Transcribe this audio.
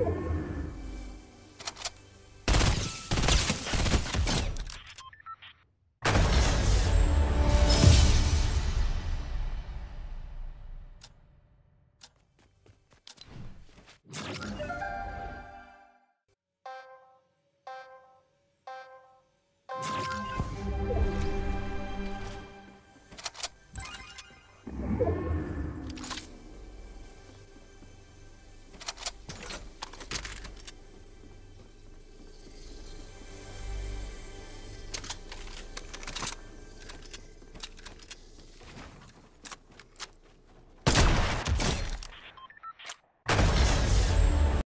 you